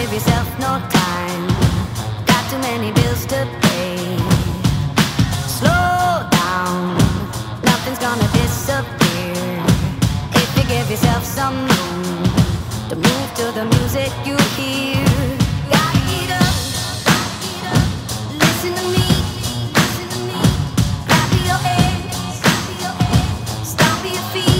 give yourself no time. Got too many bills to pay. Slow down, nothing's gonna disappear. If you give yourself some room to move to the music you hear. Gotta eat up, eat up. listen to. Listen to me. Clap your hands, clap your feet.